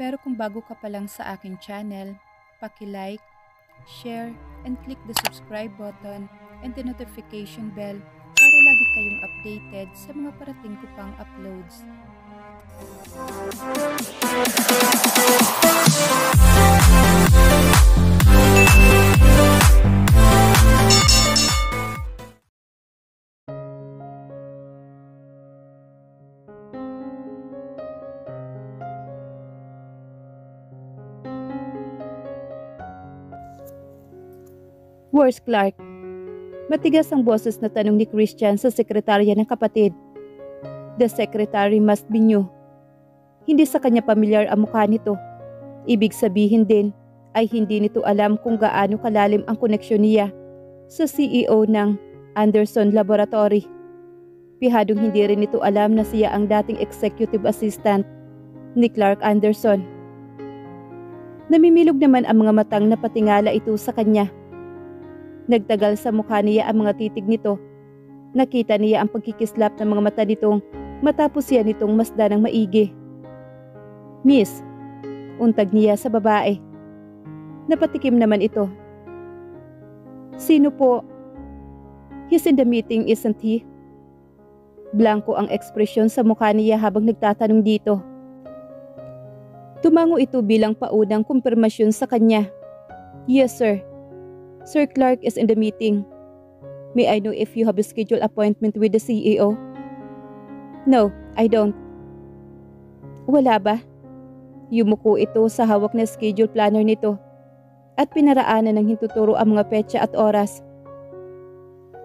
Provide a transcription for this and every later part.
Pero kung bago ka pa lang sa aking channel, paki-like, share, and click the subscribe button and the notification bell para lagi kayong updated sa mga parating ko pang uploads. Where's Clark? Matigas ang boses na tanong ni Christian sa sekretarya ng kapatid. The secretary must be new. Hindi sa kanya pamilyar ang mukha nito. Ibig sabihin din ay hindi nito alam kung gaano kalalim ang koneksyon niya sa CEO ng Anderson Laboratory. Pihadong hindi rin nito alam na siya ang dating executive assistant ni Clark Anderson. Namimilog naman ang mga matang napatingala ito sa kanya. Nagtagal sa mukha niya ang mga titig nito. Nakita niya ang pagkikislap ng mga mata nitong matapos siya nitong masda ng maigi. Miss, untag niya sa babae. Napatikim naman ito. Sino po? He's in the meeting, isn't he? Blanco ang ekspresyon sa mukha niya habang nagtatanong dito. Tumango ito bilang paunang kumpirmasyon sa kanya. Yes, sir. Sir Clark is in the meeting. May I know if you have a scheduled appointment with the CEO? No, I don't. Wala ba? Yumuko ito sa hawak na schedule planner nito at pinaraanan ng hintuturo ang mga petsa at oras.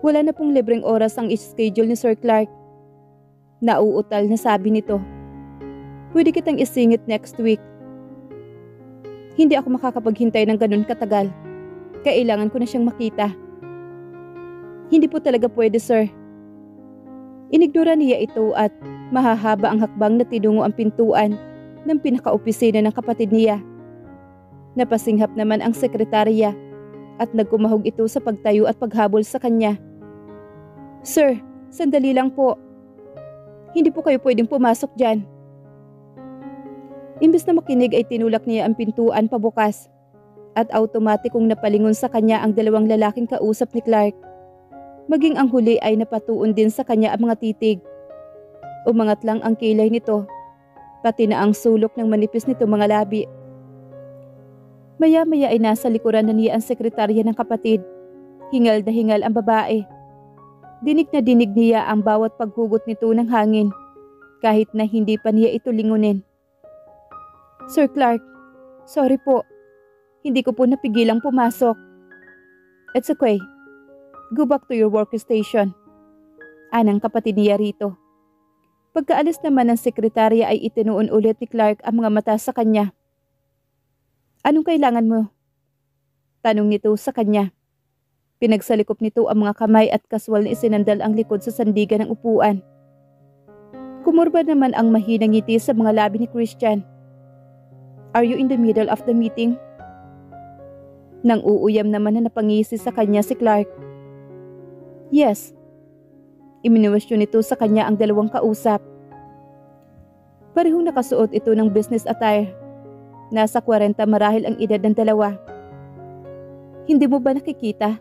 Wala na pong libreng oras ang schedule ni Sir Clark. Nauutal na sabi nito. Pwede kitang isingit next week. Hindi ako makakapaghintay ng ganun katagal. Kailangan ko na siyang makita. Hindi po talaga pwede, sir. Inignora niya ito at mahahaba ang hakbang na tinungo ang pintuan ng pinaka-opisina ng kapatid niya. Napasinghap naman ang sekretarya at nagkumahog ito sa pagtayo at paghabol sa kanya. Sir, sandali lang po. Hindi po kayo pwedeng pumasok dyan. Imbes na makinig ay tinulak niya ang pintuan pabukas at automatikong napalingon sa kanya ang dalawang lalaking kausap ni Clark. Maging ang huli ay napatuon din sa kanya ang mga titig. Umangat lang ang kilay nito, pati na ang sulok ng manipis nito mga labi. Maya-maya ay nasa likuran na niya ang sekretarya ng kapatid. Hingal na hingal ang babae. Dinig na dinig niya ang bawat paghugot nito ng hangin, kahit na hindi pa niya ito lingunin. Sir Clark, sorry po. Hindi ko po napigilang pumasok. It's okay. Go back to your workstation. Anang kapatid niya rito. Pagkaalis naman ng sekretarya ay itinuon ulit ni Clark ang mga mata sa kanya. Anong kailangan mo? Tanong nito sa kanya. Pinagsalikop nito ang mga kamay at kaswal na isinandal ang likod sa sandigan ng upuan. Kumurba naman ang mahinang ngiti sa mga labi ni Christian. Are you in the middle of the meeting? Nang uuyam naman na napangisi sa kanya si Clark. Yes. Iminuwestiyon nito sa kanya ang dalawang kausap. Parehong nakasuot ito ng business attire. Nasa 40 marahil ang edad ng dalawa. Hindi mo ba nakikita?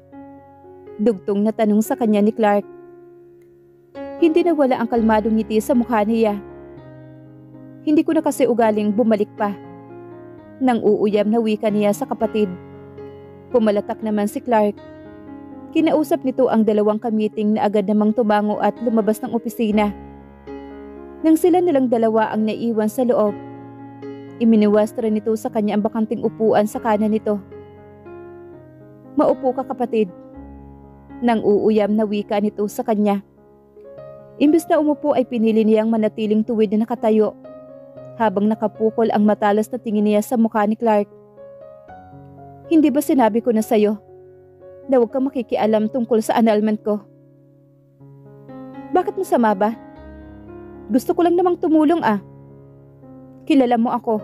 Dugtong na tanong sa kanya ni Clark. Hindi nawala ang kalmadong ngiti sa mukha niya. Hindi ko na kasi ugaling bumalik pa. Nang uuyam na wika niya sa kapatid. Pumalatak naman si Clark. Kinausap nito ang dalawang kamiting na agad namang tumango at lumabas ng opisina. Nang sila nilang dalawa ang naiwan sa loob, iminiwastra nito sa kanya ang bakanting upuan sa kanan nito. Maupo ka kapatid. Nang uuyam na wika nito sa kanya. Imbes na umupo ay pinili niyang manatiling tuwid na nakatayo habang nakapukol ang matalas na tingin niya sa mukha ni Clark. Hindi ba sinabi ko na sa'yo na huwag kang makikialam tungkol sa annulment ko? Bakit masama ba? Gusto ko lang namang tumulong ah. Kilala mo ako.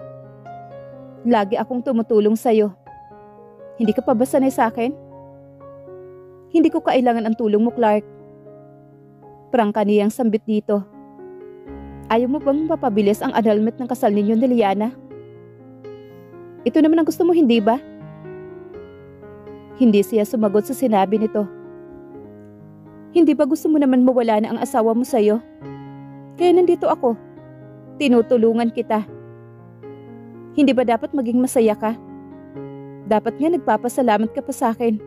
Lagi akong tumutulong sa'yo. Hindi ka pa ba sanay sa? Hindi ko kailangan ang tulong mo, Clark. Prangka niyang sambit dito. Ayaw mo bang mapabilis ang annulment ng kasal ninyo ni Liana? Ito naman ang gusto mo, hindi ba? Hindi siya sumagot sa sinabi nito. Hindi ba gusto mo naman mawala na ang asawa mo sa'yo? Kaya nandito ako. Tinutulungan kita. Hindi ba dapat maging masaya ka? Dapat nga nagpapasalamat ka pa sa akin.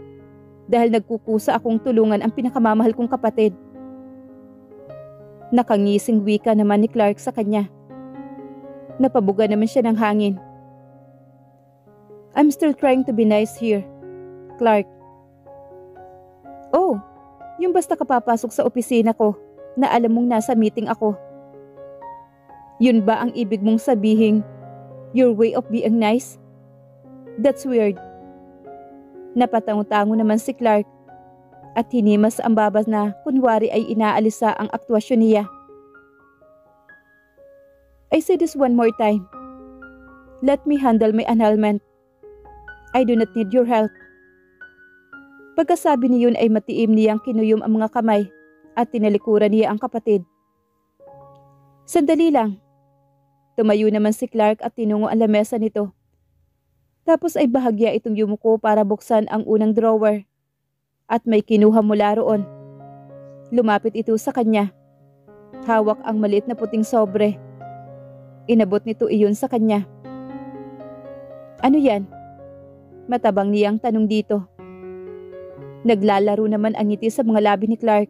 Dahil nagkukusa akong tulungan ang pinakamamahal kong kapatid. Nakangising wika naman ni Clark sa kanya. Napabuga naman siya ng hangin. I'm still trying to be nice here. Clark. Oh, yung basta ka papasok sa opisina ko na alam mong nasa meeting ako. Yun ba ang ibig mong sabihin? Your way of being nice? That's weird. Napatango-tango naman si Clark at hinimas ang babas na kunwari ay inaalisa ang aktwasyon niya. I say this one more time. Let me handle my annulment. I do not need your help. Pagkasabi niyon ay matiim niyang kinuyom ang mga kamay at tinalikuran niya ang kapatid. Sandali lang. Tumayo naman si Clark at tinungo ang lamesa nito. Tapos ay bahagya itong yumuko para buksan ang unang drawer. At may kinuha mula roon. Lumapit ito sa kanya. Hawak ang maliit na puting sobre. Inabot nito iyon sa kanya. Ano yan? Matabang niyang tanong dito. Naglalaro naman ang ngiti sa mga labi ni Clark.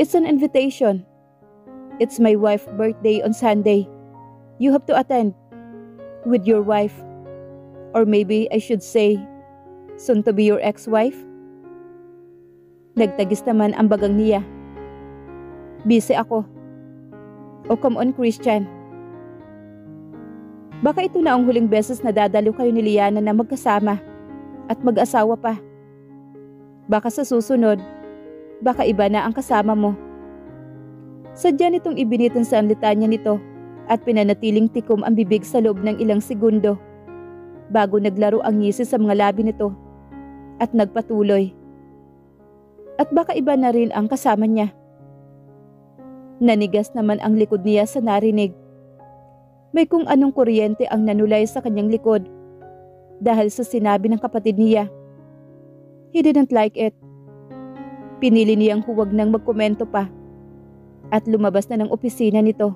It's an invitation. It's my wife's birthday on Sunday. You have to attend. With your wife. Or maybe I should say, soon to be your ex-wife. Nagtagis naman ang bagang niya. Busy ako. Oh come on Christian. Baka ito na ang huling beses na dadalo kayo ni Liana na magkasama at mag-asawa pa. Baka sa susunod, baka iba na ang kasama mo. Sadya nitong ibinitin sa anlitanya nito at pinanatiling tikom ang bibig sa loob ng ilang segundo bago naglaro ang ngisi sa mga labi nito at nagpatuloy. At baka iba na rin ang kasama niya. Nanigas naman ang likod niya sa narinig. May kung anong kuryente ang nanulay sa kanyang likod dahil sa sinabi ng kapatid niya. He didn't like it. Pinili niyang huwag nang magkomento pa at lumabas na ng opisina nito.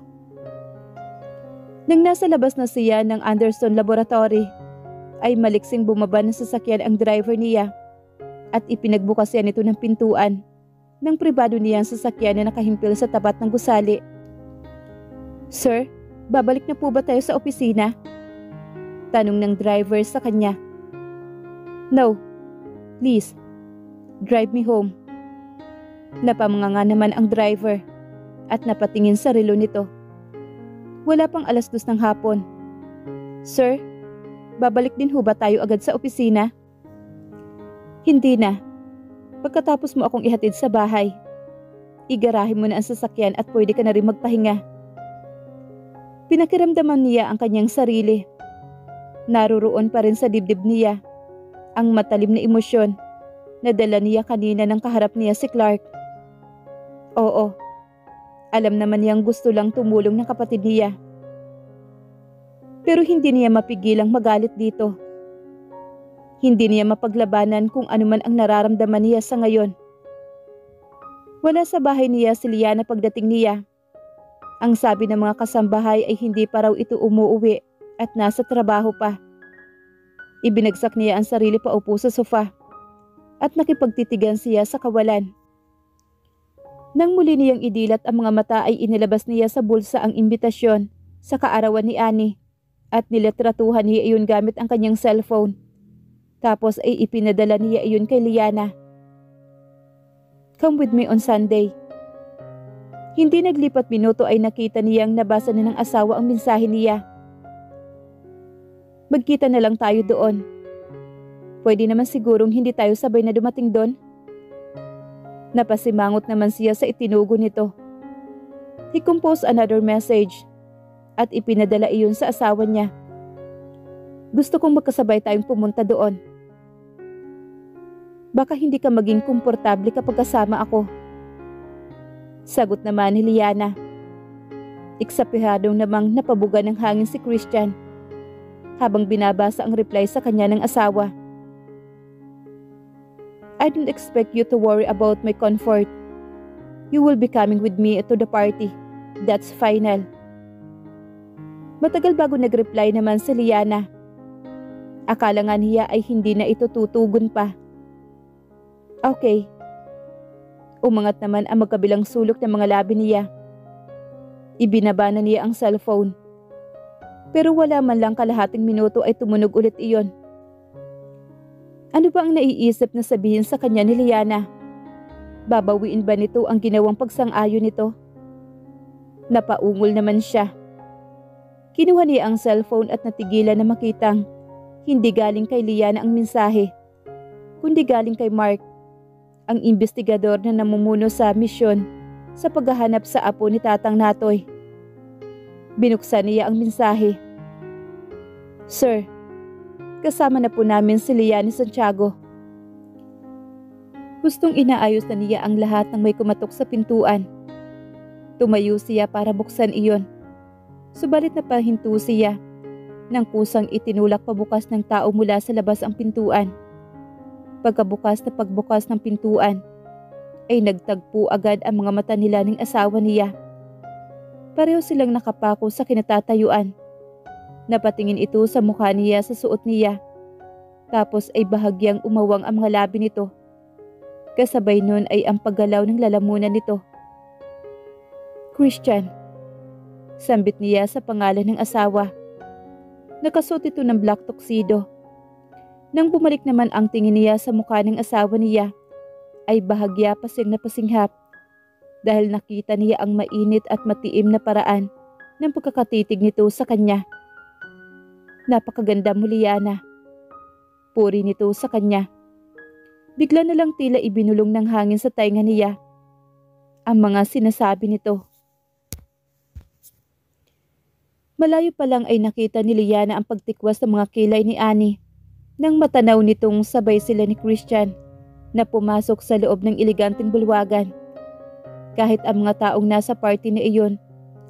Nang nasa labas na siya ng Anderson Laboratory, ay maliksing bumaba ng sasakyan ang driver niya at ipinagbukas siya nito ng pintuan ng pribado niyang sasakyan na nakahimpil sa tapat ng gusali. Sir, babalik na po ba tayo sa opisina? Tanong ng driver sa kanya. No, please, drive me home. Napamanganga naman ang driver at napatingin sa relo nito. Wala pang alas dos ng hapon. Sir, babalik din ho ba tayo agad sa opisina? Hindi na. Pagkatapos mo akong ihatid sa bahay, igarahin mo na ang sasakyan at pwede ka na rin magpahinga. Pinakiramdaman niya ang kanyang sarili Naroroon pa rin sa dibdib niya ang matalim na emosyon na dala niya kanina nang kaharap niya si Clark. Oo, alam naman niyang gusto lang tumulong ng kapatid niya. Pero hindi niya mapigilang magalit dito. Hindi niya mapaglabanan kung ano man ang nararamdaman niya sa ngayon. Wala sa bahay niya si Liana pagdating niya. Ang sabi ng mga kasambahay ay hindi pa raw ito umuuwi at nasa trabaho pa. Ibinagsak niya ang sarili pa upo sa sofa at nakipagtitigan siya sa kawalan. Nang muli niyang idilat ang mga mata ay inilabas niya sa bulsa ang imbitasyon sa kaarawan ni Annie at niletratuhan niya iyon gamit ang kanyang cellphone. Tapos ay ipinadala niya iyon kay Liana. Come with me on Sunday. Hindi naglipat minuto ay nakita niyang nabasa na ng asawa ang mensahe niya. Magkita na lang tayo doon. Pwede naman sigurong hindi tayo sabay na dumating doon. Napasimangot naman siya sa itinugo nito. He composed another message at ipinadala iyon sa asawa niya. Gusto kong magkasabay tayong pumunta doon. Baka hindi ka maging komportable kapag kasama ako. Sagot naman ni Liana. Iksapihadong namang napabuga ng hangin si Christian habang binabasa ang reply sa kanya ng asawa. I don't expect you to worry about my comfort. You will be coming with me to the party. That's final. Matagal bago nag-reply naman si Liana. Akala nga niya ay hindi na ito tutugon pa. Okay. Umangat naman ang magkabilang sulok ng mga labi niya. Ibinaba na niya ang cellphone. Pero wala man lang kalahating minuto ay tumunog ulit iyon. Ano ba ang naiisip na sabihin sa kanya ni Liana? Babawiin ba nito ang ginawang pagsang-ayon nito? Napaungol naman siya. Kinuha niya ang cellphone at natigilan na makitang hindi galing kay Liana ang mensahe, kundi galing kay Mark, ang investigador na namumuno sa misyon sa paghahanap sa apo ni Tatang Natoy. Binuksan niya ang mensahe. Sir, kasama na po namin si Liani Santiago. Gustong inaayos na niya ang lahat ng may kumatok sa pintuan. Tumayo siya para buksan iyon. Subalit na pahinto siya nang kusang itinulak pabukas ng tao mula sa labas ang pintuan. Pagkabukas na pagbukas ng pintuan, ay nagtagpo agad ang mga mata nila ng asawa niya. Pareho silang nakapako sa kinatatayuan Napatingin ito sa mukha niya sa suot niya. Tapos ay bahagyang umawang ang mga labi nito. Kasabay nun ay ang paggalaw ng lalamunan nito. Christian. Sambit niya sa pangalan ng asawa. Nakasuot ito ng black tuxedo. Nang bumalik naman ang tingin niya sa mukha ng asawa niya, ay bahagya pasing na pasinghap dahil nakita niya ang mainit at matiim na paraan ng pagkakatitig nito sa kanya. Napakaganda mo, Liana. Puri nito sa kanya. Bigla na lang tila ibinulong ng hangin sa tainga niya. Ang mga sinasabi nito. Malayo pa lang ay nakita ni Liana ang pagtikwas ng mga kilay ni Annie. Nang matanaw nitong sabay sila ni Christian na pumasok sa loob ng eleganteng bulwagan. Kahit ang mga taong nasa party na iyon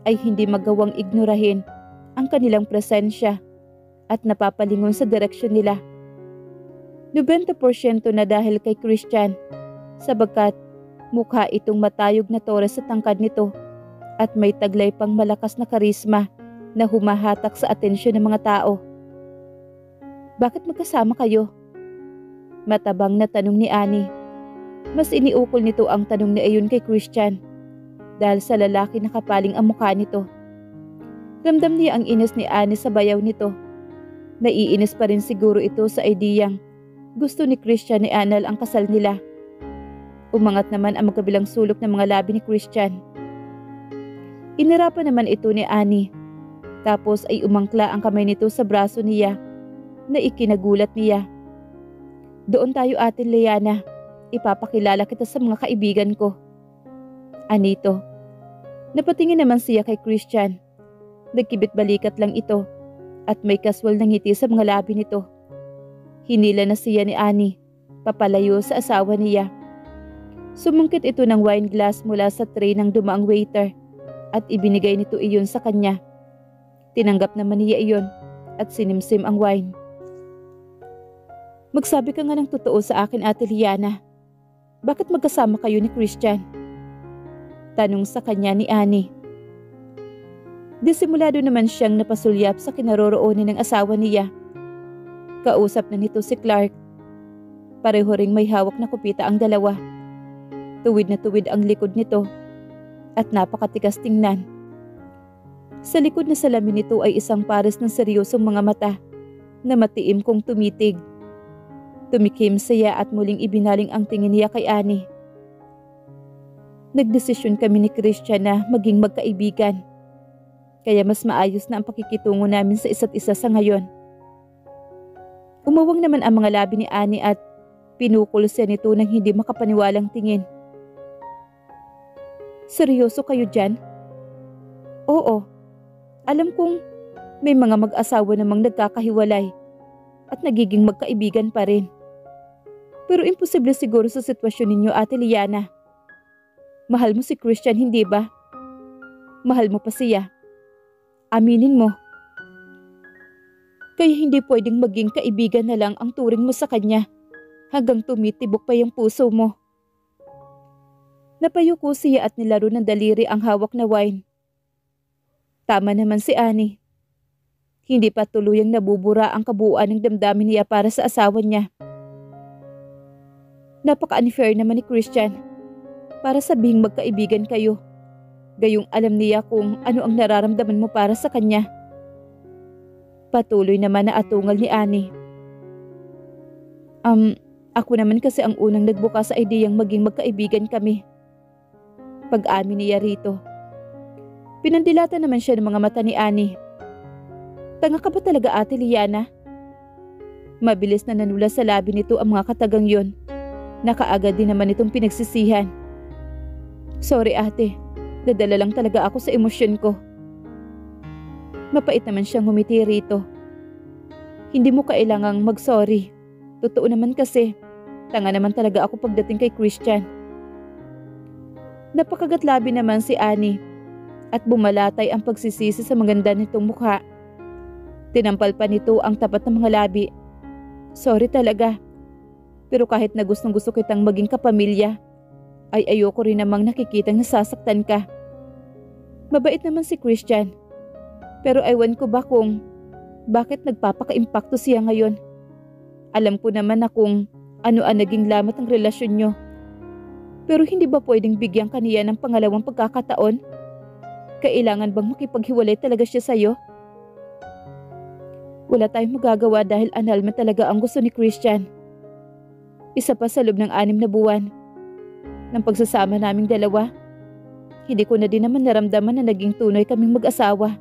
ay hindi magawang ignorahin ang kanilang presensya at napapalingon sa direksyon nila. 90% na dahil kay Christian sabagkat mukha itong matayog na tores sa tangkad nito at may taglay pang malakas na karisma na humahatak sa atensyon ng mga tao. Bakit magkasama kayo? Matabang na tanong ni Annie. Mas iniukol nito ang tanong ni Ayon kay Christian dahil sa lalaki na kapaling ang mukha nito. Ramdam niya ang inis ni Annie sa bayaw nito Naiinis pa rin siguro ito sa ideyang gusto ni Christian ni Anal ang kasal nila. Umangat naman ang magkabilang sulok ng mga labi ni Christian. Inirapan naman ito ni Annie. Tapos ay umangkla ang kamay nito sa braso niya na ikinagulat niya. Doon tayo atin, Leana. Ipapakilala kita sa mga kaibigan ko. Anito. Napatingin naman siya kay Christian. Nagkibit balikat lang ito at may kaswal na ngiti sa mga labi nito. Hinila na siya ni Annie, papalayo sa asawa niya. Sumungkit ito ng wine glass mula sa tray ng dumaang waiter at ibinigay nito iyon sa kanya. Tinanggap naman niya iyon at sinimsim ang wine. Magsabi ka nga ng totoo sa akin, Ate Liana. Bakit magkasama kayo ni Christian? Tanong sa kanya ni Annie. Disimulado naman siyang napasulyap sa kinaroroonin ng asawa niya. Kausap na nito si Clark. Pareho ring may hawak na kupita ang dalawa. Tuwid na tuwid ang likod nito at napakatikas tingnan. Sa likod na salamin nito ay isang pares ng seryosong mga mata na matiim kong tumitig. Tumikim siya at muling ibinaling ang tingin niya kay Annie. Nagdesisyon kami ni Christian na maging magkaibigan. Kaya mas maayos na ang pakikitungo namin sa isa't isa sa ngayon. Umawang naman ang mga labi ni Ani at pinukol siya nito ng hindi makapaniwalang tingin. Seryoso kayo dyan? Oo. Alam kong may mga mag-asawa namang nagkakahiwalay at nagiging magkaibigan pa rin. Pero imposible siguro sa sitwasyon ninyo, Ate Liana. Mahal mo si Christian, hindi ba? Mahal mo pa siya. Aminin mo. Kaya hindi pwedeng maging kaibigan na lang ang turing mo sa kanya hanggang tumitibok pa yung puso mo. Napayuko siya at nilaro ng daliri ang hawak na wine. Tama naman si Annie. Hindi pa tuluyang nabubura ang kabuuan ng damdamin niya para sa asawa niya. Napaka-unfair naman ni Christian para sabihing magkaibigan kayo. Gayong alam niya kung ano ang nararamdaman mo para sa kanya. Patuloy naman na atungal ni Annie. Um, ako naman kasi ang unang nagbuka sa ideyang maging magkaibigan kami. Pag-amin niya rito. Pinandilata naman siya ng mga mata ni Annie. Tanga ka ba talaga ate Liana? Mabilis na nanula sa labi nito ang mga katagang yon. Nakaagad din naman itong pinagsisihan. Sorry ate, nadala lang talaga ako sa emosyon ko. Mapait naman siyang humiti rito. Hindi mo kailangang mag-sorry. Totoo naman kasi, tanga naman talaga ako pagdating kay Christian. Napakagatlabi naman si Annie at bumalatay ang pagsisisi sa maganda nitong mukha. Tinampal pa nito ang tapat ng mga labi. Sorry talaga. Pero kahit na gustong gusto kitang maging kapamilya, ay ayoko rin namang nakikitang nasasaktan ka. Mabait naman si Christian pero ewan ko ba kung bakit nagpapaka-impacto siya ngayon. Alam ko naman na kung ano ang naging lamat ng relasyon nyo. Pero hindi ba pwedeng bigyan kaniya ng pangalawang pagkakataon? Kailangan bang makipaghiwalay talaga siya sa'yo? Wala tayong magagawa dahil annulment talaga ang gusto ni Christian. Isa pa sa loob ng anim na buwan. Ng pagsasama naming dalawa, hindi ko na din naman naramdaman na naging tunay kaming mag-asawa.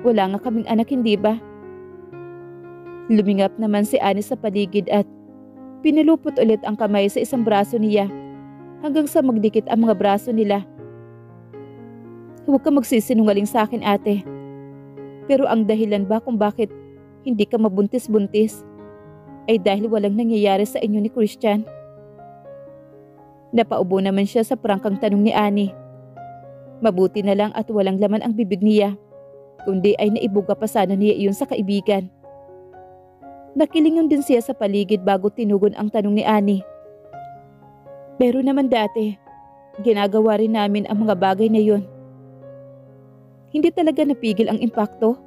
Wala nga kaming anak, hindi ba? Lumingap naman si Annie sa paligid at pinilupot ulit ang kamay sa isang braso niya hanggang sa magdikit ang mga braso nila. Huwag ka magsisinungaling sa akin ate. Pero ang dahilan ba kung bakit hindi ka mabuntis-buntis ay dahil walang nangyayari sa inyo ni Christian? Napaubo naman siya sa prangkang tanong ni Annie. Mabuti na lang at walang laman ang bibig niya kundi ay naibuga pa sana niya iyon sa kaibigan. Nakilingon din siya sa paligid bago tinugon ang tanong ni Annie. Pero naman dati, ginagawa rin namin ang mga bagay na yun. Hindi talaga napigil ang impakto.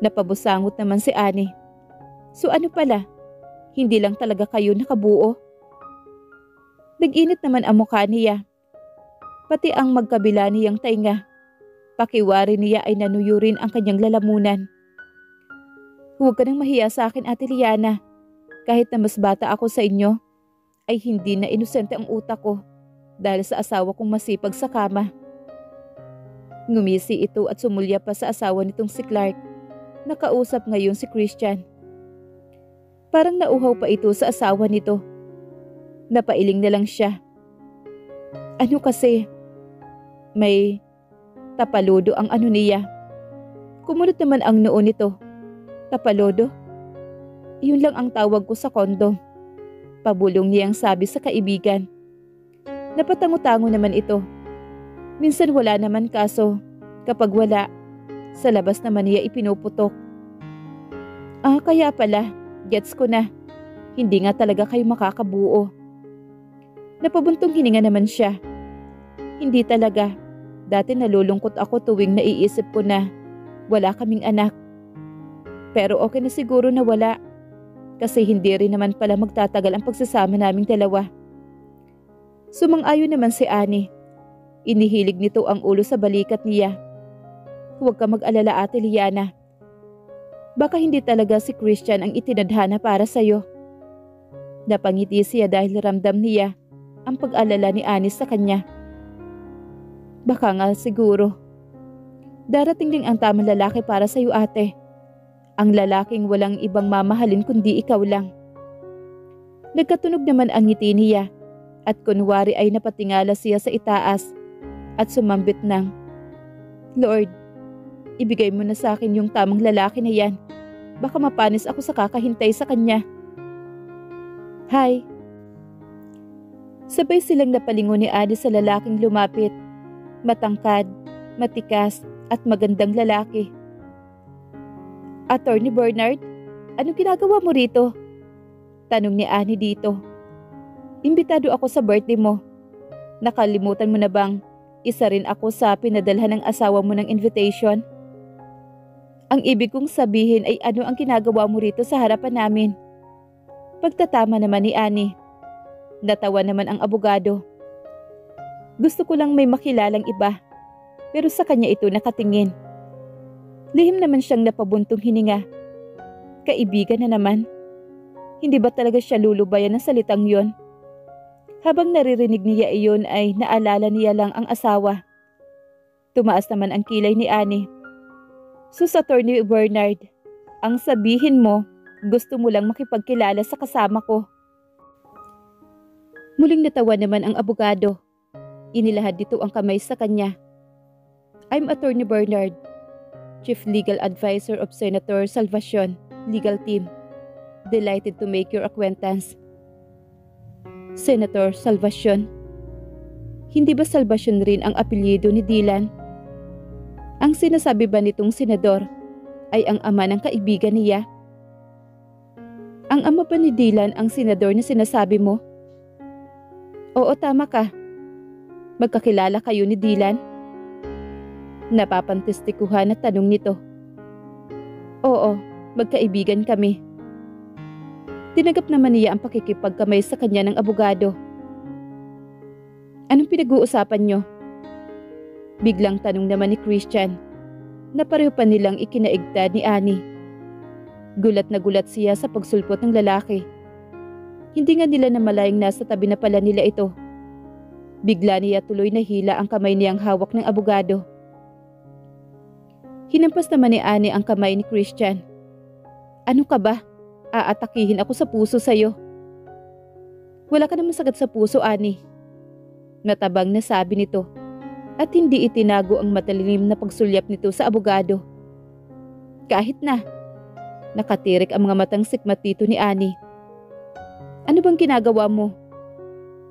Napabusangot naman si Annie. So ano pala, hindi lang talaga kayo nakabuo. Nag-init naman ang mukha niya. Pati ang magkabila niyang tainga Pakiwari niya ay nanuyo rin ang kanyang lalamunan. Huwag ka nang mahiya sa akin, Ate Liana. Kahit na mas bata ako sa inyo, ay hindi na inosente ang utak ko dahil sa asawa kong masipag sa kama. Ngumisi ito at sumulya pa sa asawa nitong si Clark. Nakausap ngayon si Christian. Parang nauhaw pa ito sa asawa nito. Napailing na lang siya. Ano kasi? May Tapalodo ang ano niya. Kumunot naman ang noo nito. Tapalodo? Iyon lang ang tawag ko sa kondo. Pabulong niyang sabi sa kaibigan. Napatango-tango naman ito. Minsan wala naman kaso kapag wala, sa labas naman niya ipinuputok. Ah, kaya pala, gets ko na. Hindi nga talaga kayo makakabuo. Napabuntong hininga naman siya. Hindi talaga. Dati nalulungkot ako tuwing naiisip ko na wala kaming anak. Pero okay na siguro na wala. Kasi hindi rin naman pala magtatagal ang pagsasama naming dalawa. Sumang-ayon naman si Ani. Inihilig nito ang ulo sa balikat niya. Huwag ka mag-alala ate Liana. Baka hindi talaga si Christian ang itinadhana para sa'yo. Napangiti siya dahil ramdam niya ang pag-alala ni Anis sa kanya. Baka nga siguro. Darating din ang tamang lalaki para sa iyo ate. Ang lalaking walang ibang mamahalin kundi ikaw lang. Nagkatunog naman ang ngiti niya at kunwari ay napatingala siya sa itaas at sumambit ng, Lord, ibigay mo na sa akin yung tamang lalaki na yan. Baka mapanis ako sa kakahintay sa kanya. Hi. Sabay silang napalingon ni Adi sa lalaking lumapit matangkad, matikas at magandang lalaki. Attorney Bernard, anong ginagawa mo rito? Tanong ni Annie dito. Imbitado ako sa birthday mo. Nakalimutan mo na bang isa rin ako sa pinadalhan ng asawa mo ng invitation? Ang ibig kong sabihin ay ano ang ginagawa mo rito sa harapan namin. Pagtatama naman ni Annie. Natawa naman ang abogado. Gusto ko lang may makilalang iba, pero sa kanya ito nakatingin. Lihim naman siyang napabuntong hininga. Kaibigan na naman. Hindi ba talaga siya lulubayan ng salitang yon? Habang naririnig niya iyon ay naalala niya lang ang asawa. Tumaas naman ang kilay ni Annie. Sus Attorney Bernard, ang sabihin mo, gusto mo lang makipagkilala sa kasama ko. Muling natawa naman ang abogado. Inilahad dito ang kamay sa kanya. I'm Attorney Bernard, Chief Legal Advisor of Senator Salvacion, Legal Team. Delighted to make your acquaintance. Senator Salvacion. Hindi ba Salvacion rin ang apelyido ni Dylan? Ang sinasabi ba nitong senador ay ang ama ng kaibigan niya? Ang ama ba ni Dylan ang senador na sinasabi mo? Oo, tama ka. Magkakilala kayo ni Dylan? Napapantistikuhan na tanong nito. Oo, magkaibigan kami. Tinagap naman niya ang pakikipagkamay sa kanya ng abogado. Anong pinag-uusapan niyo? Biglang tanong naman ni Christian na pareho pa nilang ikinaigtad ni Annie. Gulat na gulat siya sa pagsulpot ng lalaki. Hindi nga nila namalayang nasa tabi na pala nila ito. Bigla niya tuloy na hila ang kamay niyang hawak ng abogado. Hinampas naman ni Annie ang kamay ni Christian. Ano ka ba? Aatakihin ako sa puso sa'yo. Wala ka naman sagat sa puso, Ani. Natabang na sabi nito at hindi itinago ang matalinim na pagsulyap nito sa abogado. Kahit na, nakatirik ang mga matang sikmat dito ni Ani. Ano bang ginagawa mo?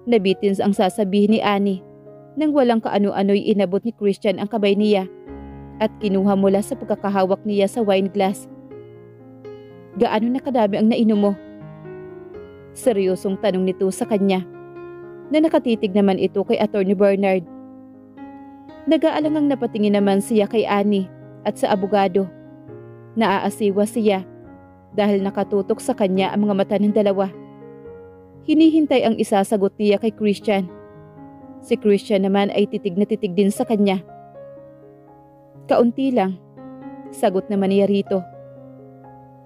Nabitin ang sasabihin ni Ani nang walang kaano-ano'y inabot ni Christian ang kamay niya at kinuha mula sa pagkakahawak niya sa wine glass Gaano na kadami ang nainom mo? Seryosong tanong nito sa kanya na nakatitig naman ito kay Attorney Bernard. Nag-aalangang napatingin naman siya kay Annie at sa abogado. Naaasiwa siya dahil nakatutok sa kanya ang mga mata ng dalawa. Hinihintay ang isasagot niya kay Christian. Si Christian naman ay titig na titig din sa kanya. Kaunti lang, sagot naman niya rito.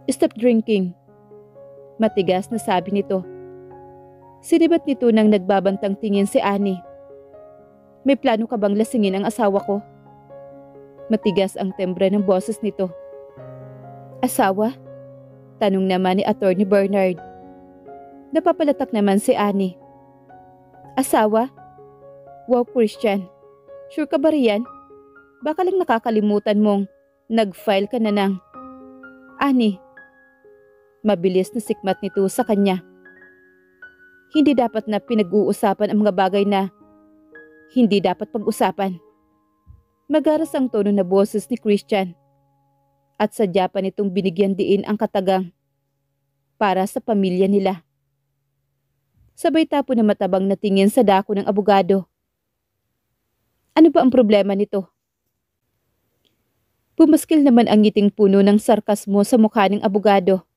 Stop drinking. Matigas na sabi nito. Sinibat nito nang nagbabantang tingin si Annie. May plano ka bang lasingin ang asawa ko? Matigas ang tembre ng boses nito. Asawa? Tanong naman ni Attorney Bernard. Napapalatak naman si Annie. Asawa? Wow, Christian. Sure ka ba riyan? Baka lang nakakalimutan mong nag-file ka na ng... Annie, Mabilis na sikmat nito sa kanya. Hindi dapat na pinag-uusapan ang mga bagay na hindi dapat pag-usapan. Magaras ang tono na boses ni Christian at sadya pa nitong binigyan diin ang katagang para sa pamilya nila. Sabay tapo na matabang na tingin sa dako ng abogado. Ano ba ang problema nito? Pumaskil naman ang ngiting puno ng sarkasmo sa mukha ng abogado.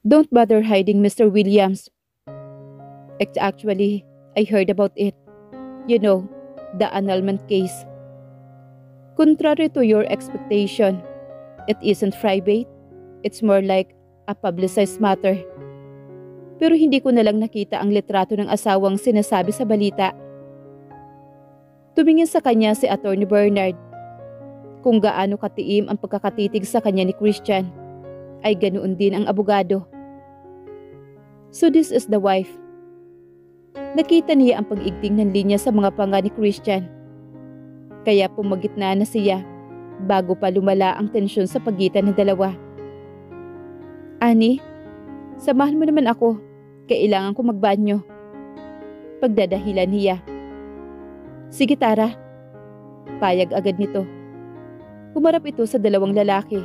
Don't bother hiding, Mr. Williams. Actually, I heard about it. You know, the annulment case. Contrary to your expectation, it isn't private. It's more like a publicized matter. Pero hindi ko na lang nakita ang litrato ng asawang sinasabi sa balita. Tumingin sa kanya si Attorney Bernard. Kung gaano katiim ang pagkakatitig sa kanya ni Christian, ay ganoon din ang abogado. So this is the wife. Nakita niya ang pag-igting ng linya sa mga panga ni Christian. Kaya pumagitna na siya bago pa lumala ang tensyon sa pagitan ng dalawa. Ani, samahan mo naman ako. Kailangan ko magbanyo. Pagdadahilan niya. Sige Tara. Payag agad nito. Humarap ito sa dalawang lalaki.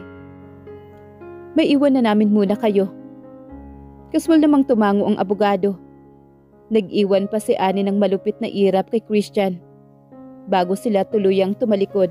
May iwan na namin muna kayo. Kaswal namang tumango ang abogado. Nag-iwan pa si Annie ng malupit na irap kay Christian. Bago sila tuluyang tumalikod